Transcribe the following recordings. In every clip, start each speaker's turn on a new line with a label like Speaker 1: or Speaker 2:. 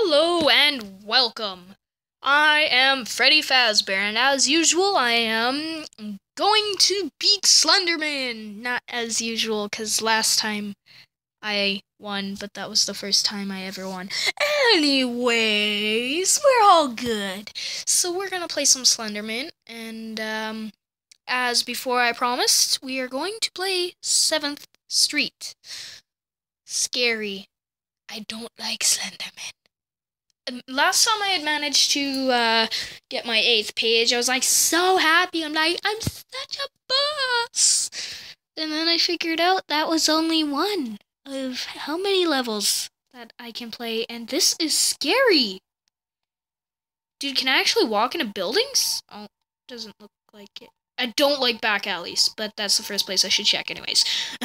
Speaker 1: Hello and welcome. I am Freddy Fazbear, and as usual, I am going to beat Slenderman. Not as usual, because last time I won, but that was the first time I ever won. Anyways, we're all good. So we're gonna play some Slenderman, and um, as before I promised, we are going to play 7th Street. Scary. I don't like Slenderman last time I had managed to uh, get my eighth page, I was like so happy. I'm like, I'm such a boss. And then I figured out that was only one of how many levels that I can play, and this is scary. Dude, can I actually walk into buildings? Oh, doesn't look like it. I don't like back alleys, but that's the first place I should check anyways.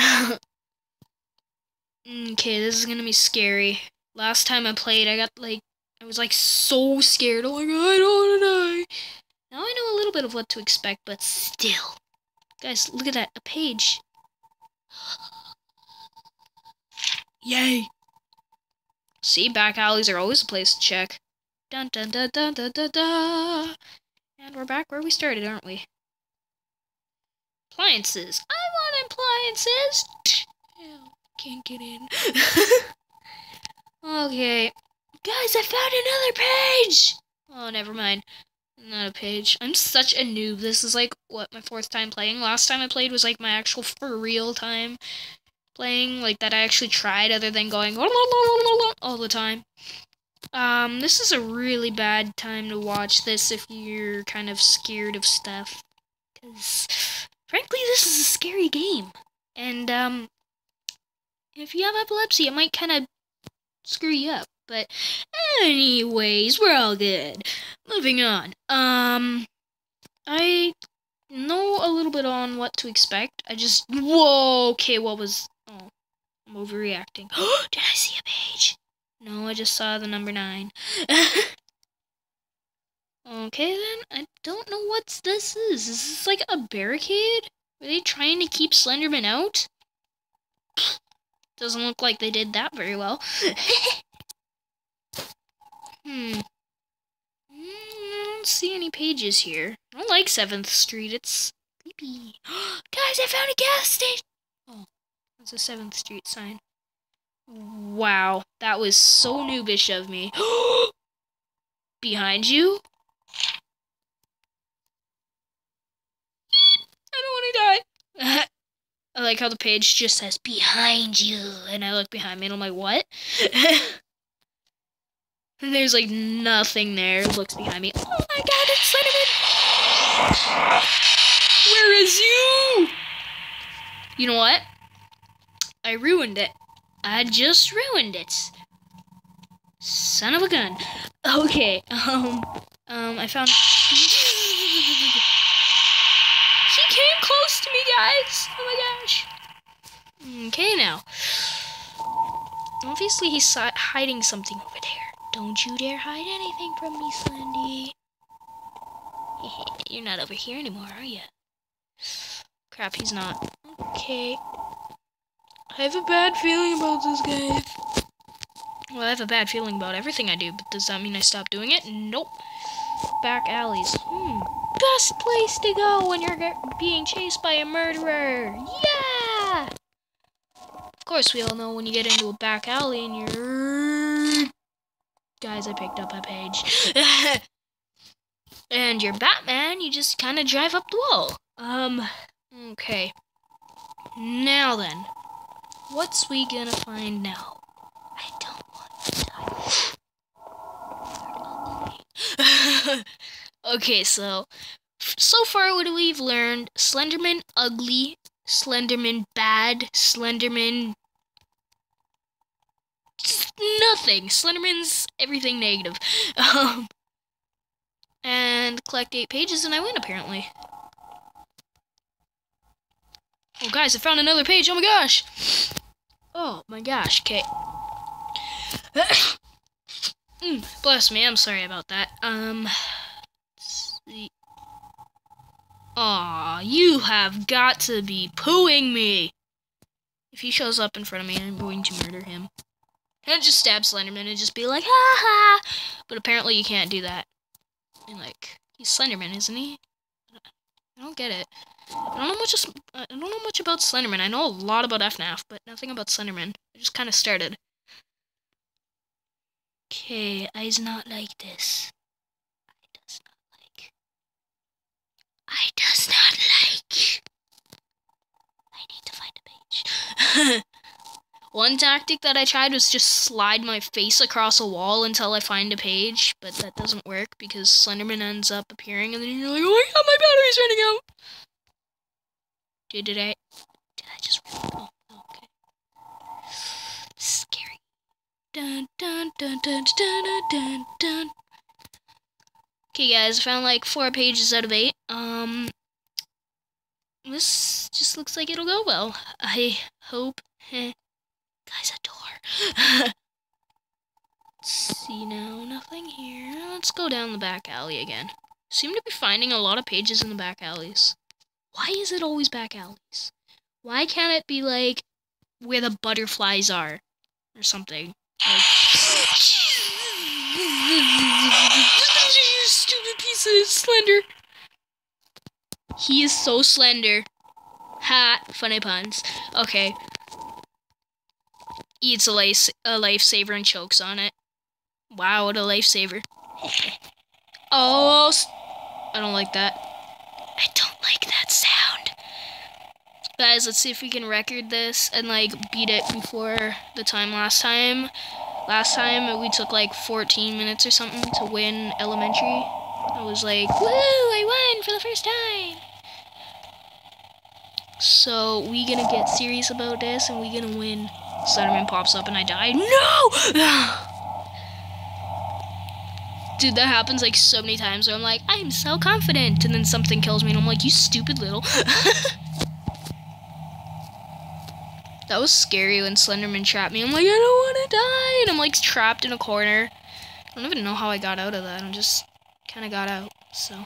Speaker 1: okay, this is gonna be scary. Last time I played, I got like I was like so scared. I'm like, I don't want to die. Now I know a little bit of what to expect, but still. Guys, look at that. A page. Yay. See, back alleys are always a place to check. Dun dun dun dun dun dun dun. And we're back where we started, aren't we? Appliances. I want appliances. can't get in. okay. Guys, I found another page! Oh, never mind. Not a page. I'm such a noob. This is like, what, my fourth time playing? Last time I played was like my actual for real time playing. Like that I actually tried other than going all the time. Um, this is a really bad time to watch this if you're kind of scared of stuff. Because, frankly, this is a scary game. And, um, if you have epilepsy, it might kind of screw you up. But anyways, we're all good. Moving on. Um I know a little bit on what to expect. I just whoa, okay, what was oh I'm overreacting. Did I see a page? No, I just saw the number nine. okay then, I don't know what this is. Is this like a barricade? Are they trying to keep Slenderman out? Doesn't look like they did that very well. Hmm. Mm, I don't see any pages here. I don't like 7th Street. It's creepy. Guys, I found a gas station! Oh, that's a 7th Street sign. Wow, that was so noobish of me. Behind you? I don't want to die. I like how the page just says behind you, and I look behind me and I'm like, what? There's like nothing there. Looks behind me. Oh my god, it's Slenderman! Where is you? You know what? I ruined it. I just ruined it. Son of a gun. Okay, um, um, I found... He came close to me, guys! Oh my gosh. Okay, now. Obviously, he's hiding something. Don't you dare hide anything from me, Slendy. You're not over here anymore, are you? Crap, he's not. Okay. I have a bad feeling about this guy. Well, I have a bad feeling about everything I do, but does that mean I stop doing it? Nope. Back alleys. Hmm. Best place to go when you're being chased by a murderer. Yeah! Of course, we all know when you get into a back alley and you're Guys, I picked up a page. and you're Batman, you just kind of drive up the wall. Um, okay. Now then, what's we gonna find now? I don't want to die. okay, so, so far what we've learned, Slenderman ugly, Slenderman bad, Slenderman nothing. Slenderman's everything negative. Um, and collect eight pages and I win, apparently. Oh, guys, I found another page. Oh, my gosh. Oh, my gosh. Okay. mm, bless me. I'm sorry about that. Um, Aw, you have got to be pooing me. If he shows up in front of me, I'm going to murder him. And just stab Slenderman and just be like, ha ha. But apparently you can't do that. And like, he's Slenderman, isn't he? I don't get it. I don't know much. I don't know much about Slenderman. I know a lot about FNAF, but nothing about Slenderman. I just kind of started. Okay, I's not like this. I does not like. I does not like. I need to find a page. One tactic that I tried was just slide my face across a wall until I find a page, but that doesn't work because Slenderman ends up appearing and then you're like, oh my god, my battery's running out. Dude, did I, did I just, oh, okay. Scary. Dun, dun, dun, dun, dun, dun, dun. Okay, guys, I found like four pages out of eight. Um, this just looks like it'll go well. I hope. Guys, a door. See now, nothing here. Let's go down the back alley again. Seem to be finding a lot of pages in the back alleys. Why is it always back alleys? Why can't it be like where the butterflies are or something? Like stupid piece of slender. He is so slender. Ha, funny puns. Okay, eats a, life, a lifesaver and chokes on it. Wow, what a lifesaver. oh, I don't like that. I don't like that sound. Guys, let's see if we can record this and like beat it before the time last time. Last time we took like 14 minutes or something to win elementary. I was like, woo, I won for the first time. So we gonna get serious about this and we gonna win. Slenderman pops up and I die. No! Dude, that happens like so many times where I'm like, I'm so confident, and then something kills me and I'm like, you stupid little. that was scary when Slenderman trapped me. I'm like, I don't want to die, and I'm like trapped in a corner. I don't even know how I got out of that. I just kind of got out, so.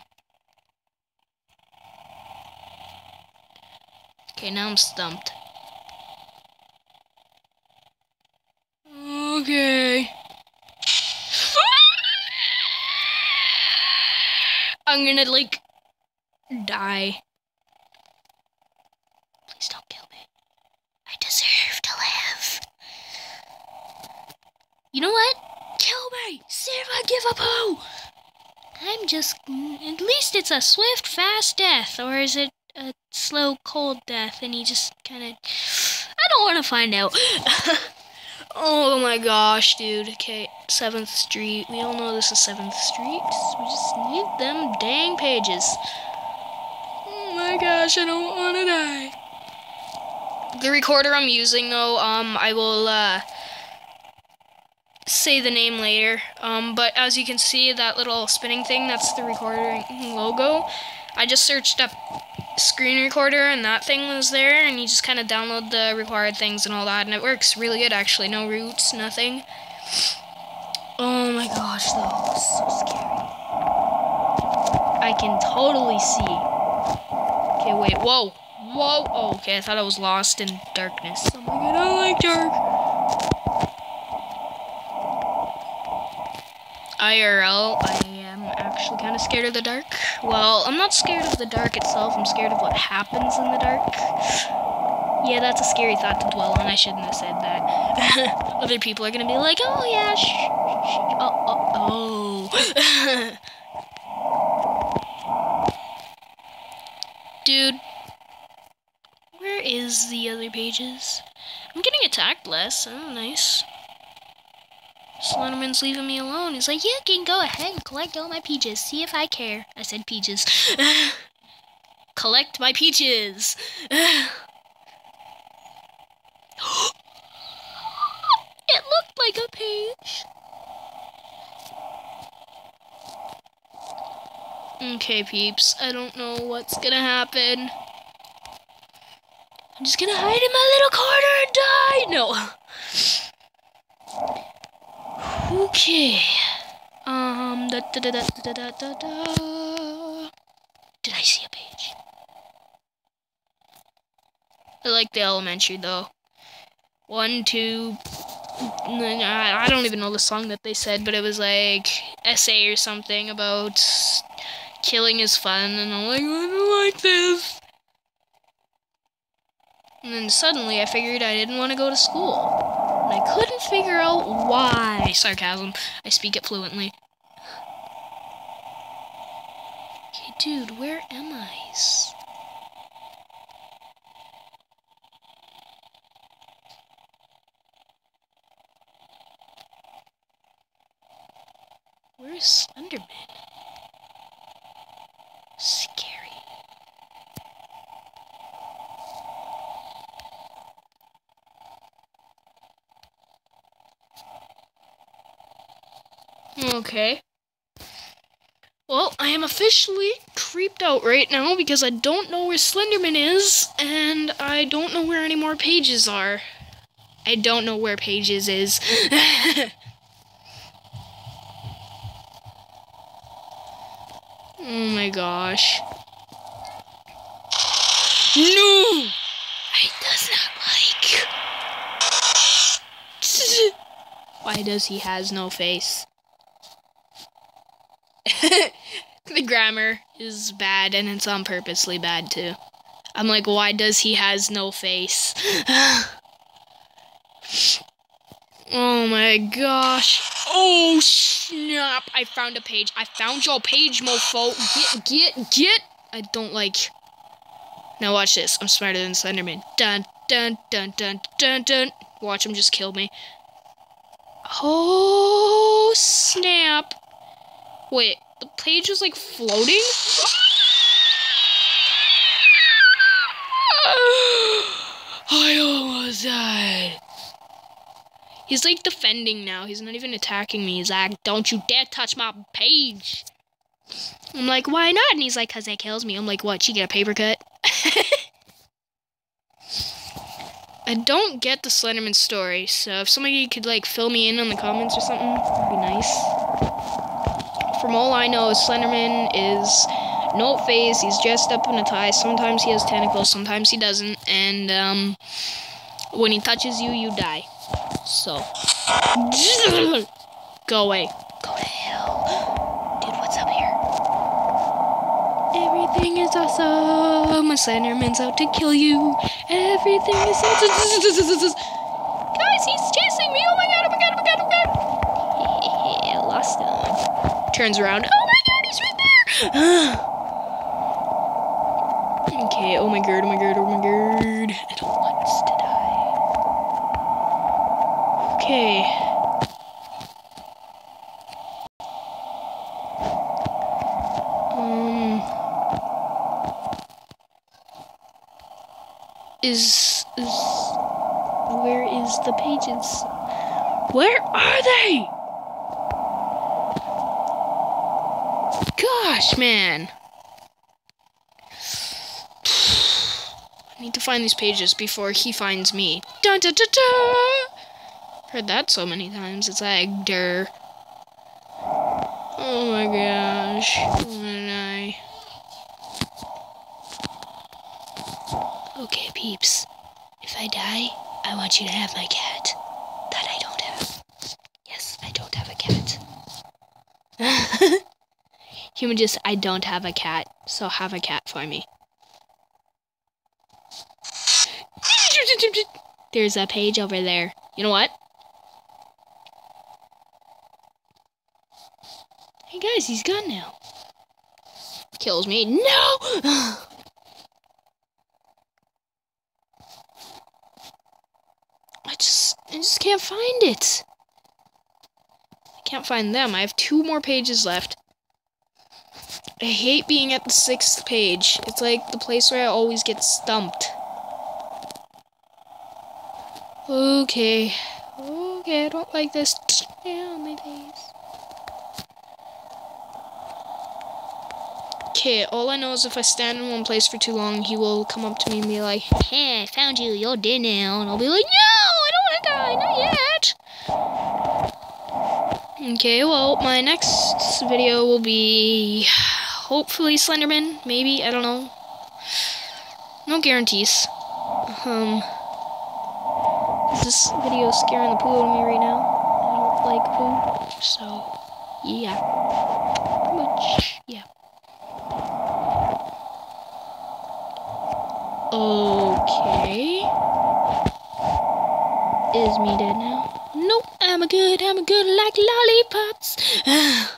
Speaker 1: Okay, now I'm stumped. Okay. I'm gonna, like, die. Please don't kill me. I deserve to live. You know what? Kill me! See if I give up hope! I'm just... At least it's a swift, fast death. Or is it a slow, cold death and he just kind of... I don't want to find out. Oh my gosh, dude. Okay, 7th Street. We all know this is 7th Street. We just need them dang pages. Oh my gosh, I don't want to die. The recorder I'm using, though, um, I will, uh, say the name later. Um, but as you can see, that little spinning thing, that's the recording logo. I just searched up screen recorder and that thing was there and you just kind of download the required things and all that and it works really good actually. No roots nothing. Oh my gosh though. So scary. I can totally see. Okay wait. Whoa. Whoa. Oh, okay. I thought I was lost in darkness. Oh my god I don't like dark. IRL I actually kind of scared of the dark well, I'm not scared of the dark itself. I'm scared of what happens in the dark. Yeah, that's a scary thought to dwell on. I shouldn't have said that. Other people are gonna be like, oh yeah, shh, shh, oh, oh, oh. Dude, where is the other pages? I'm getting attacked less. Oh, nice. Slenderman's leaving me alone. He's like, you can go ahead and collect all my peaches. See if I care. I said peaches. collect my peaches. it looked like a page. Okay, peeps. I don't know what's gonna happen. I'm just gonna hide in my little corner and die. No. Okay. Um. Da, da, da, da, da, da, da, da. Did I see a page? I like the elementary though. One, two, I don't even know the song that they said, but it was like essay or something about killing is fun, and I'm like, I don't like this. And then suddenly I figured I didn't want to go to school. And I couldn't figure out why. Sarcasm. I speak it fluently. Okay, dude, where am I? Where is Slenderman? Scary. Okay. Well, I am officially creeped out right now because I don't know where Slenderman is, and I don't know where any more pages are. I don't know where pages is. Oh my gosh. No! I does not like. Why does he has no face? the grammar is bad and it's on purposely bad too. I'm like, why does he has no face? oh my gosh. Oh snap! I found a page. I found your page, mofo. Get, get, get! I don't like. Now watch this. I'm smarter than Slenderman. Dun, dun, dun, dun, dun, dun. Watch him just kill me. Oh snap! Wait, the page is like floating? I almost died. He's like defending now. He's not even attacking me. He's like, don't you dare touch my page. I'm like, why not? And he's like, because it kills me. I'm like, what? She get a paper cut? I don't get the Slenderman story, so if somebody could like fill me in on the comments or something, that'd be nice. From all I know, Slenderman is no face. He's dressed up in a tie. Sometimes he has tentacles, sometimes he doesn't. And um, when he touches you, you die. So, go away. Go to hell. Dude, what's up here? Everything is awesome. A Slenderman's out to kill you. Everything is awesome. Guys, he's chasing me. Oh my god, oh my god, oh my god, oh my god. Lost him. Turns around. Oh my god, he's right there. okay, oh my god, oh my god, oh my god. I don't want to die. Okay. Um. Is is where is the pages? Where are they? Gosh, man. I need to find these pages before he finds me. Dun, dun, dun. Heard that so many times. It's like, der. Oh my gosh. I. Okay, peeps. If I die, I want you to have my cat. That I don't have. Yes, I don't have a cat. Human just, I don't have a cat, so have a cat for me. There's a page over there. You know what? Hey guys, he's gone now. Kills me. No! I just, I just can't find it. I can't find them. I have two more pages left. I hate being at the sixth page. It's like the place where I always get stumped. Okay. Okay, I don't like this. My days. Okay, all I know is if I stand in one place for too long, he will come up to me and be like, Hey, I found you, you're dead now. And I'll be like, No, I don't want to die, not yet. Okay, well, my next video will be hopefully Slenderman, maybe, I don't know. No guarantees. Um, is this video scaring the poo out of me right now. I don't like poo, so yeah. Much, yeah. Okay. Is me dead now? Nope, I'm a good, I'm a good like lollipops.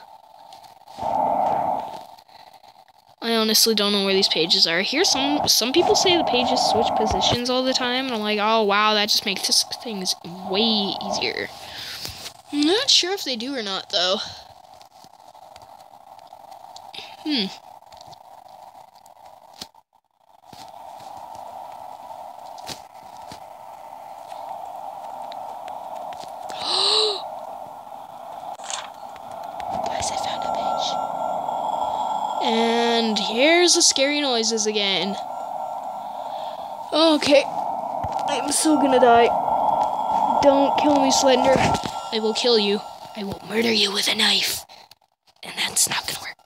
Speaker 1: I honestly don't know where these pages are. Here, some some people say the pages switch positions all the time, and I'm like, oh wow, that just makes things way easier. I'm not sure if they do or not, though. Hmm. Guys, I found a page. And here's the scary noises again. Okay. I'm so gonna die. Don't kill me, Slender. I will kill you. I will murder you with a knife. And that's not gonna work.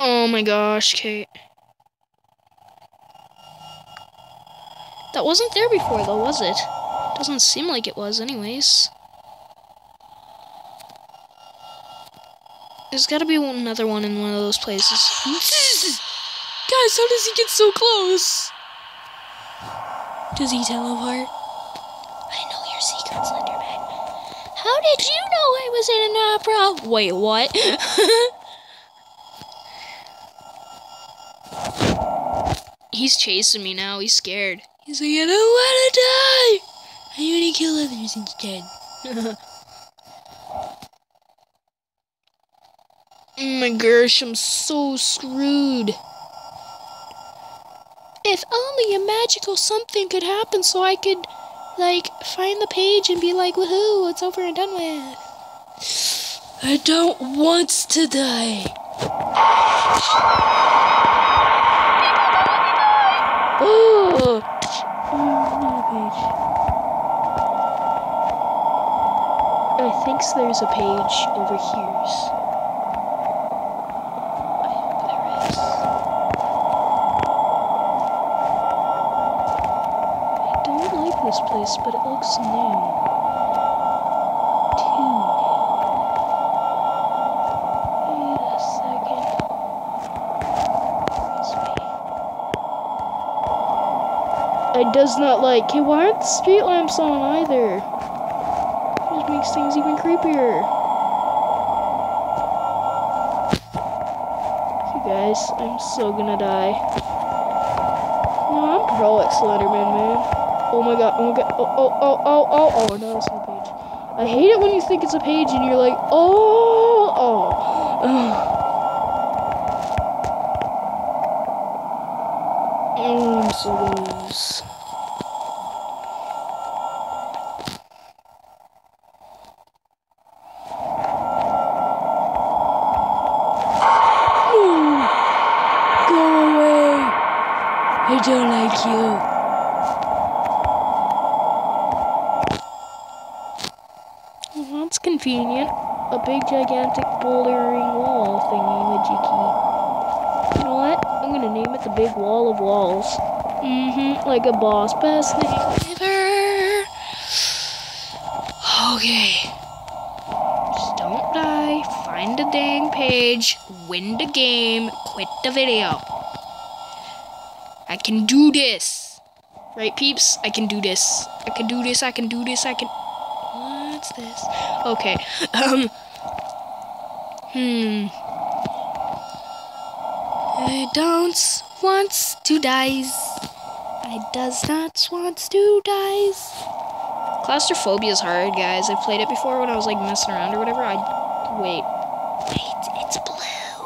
Speaker 1: Oh my gosh, Kate. That wasn't there before, though, was it? Doesn't seem like it was, anyways. There's gotta be another one in one of those places. Guys, how does he get so close? Does he teleport? I know your secret, Slenderman. How did you know I was in an opera? Wait, what? He's chasing me now. He's scared. He's like, I don't want to die. I want to kill others instead. oh my gosh, I'm so screwed. If only a magical something could happen so I could, like, find the page and be like, woohoo, it's over and done with. I don't want to die. Oh! Page. I think there's a page over here. I hope there is. I don't like this but it looks new. It does not like. Okay, why aren't the street lamps on either? It just makes things even creepier. Okay, guys, I'm so gonna die. No, I'm pro at Slenderman, man. Oh my god, oh my god, oh, oh, oh, oh, oh, oh, no, it's not a page. I hate it when you think it's a page and you're like, oh, oh. I'm so gonna lose. I don't like you. Well, that's convenient. A big gigantic bouldering wall thingy majiggy. You know what? I'm gonna name it the Big Wall of Walls. Mm-hmm, like a boss. Best name ever. Okay. Just don't die. Find a dang page. Win the game. Quit the video. I can do this. Right, peeps? I can do this. I can do this. I can do this. I can. What's this? Okay. Um. Hmm. I don't want to dies. I does not want to dies. Claustrophobia is hard, guys. I played it before when I was like messing around or whatever. I wait. Wait, it's blue.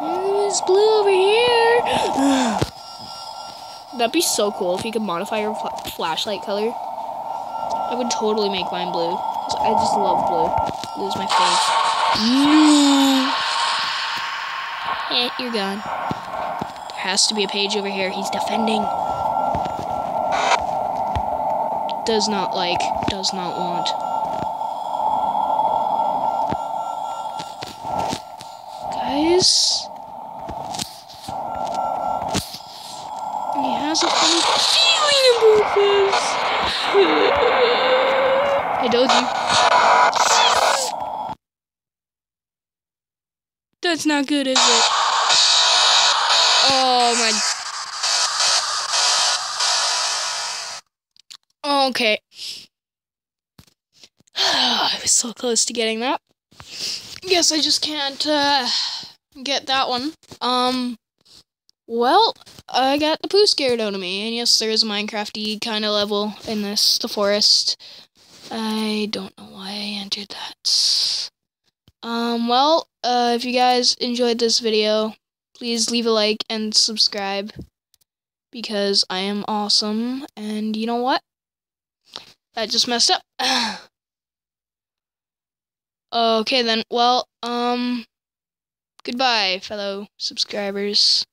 Speaker 1: Mm, it's blue over here. That'd be so cool if you could modify your flashlight color. I would totally make mine blue. I just love blue. Blue's my favorite. No. Eh, you're gone. There has to be a page over here. He's defending. Does not like, does not want. Guys? told you. That's not good, is it? Oh my. Okay. I was so close to getting that. Guess I just can't uh, get that one. Um. Well, I got the poo scared out of me, and yes, there is a Minecrafty kind of level in this, the forest. I don't know why I entered that. Um, well, uh, if you guys enjoyed this video, please leave a like and subscribe, because I am awesome, and you know what? That just messed up. okay then, well, um, goodbye, fellow subscribers.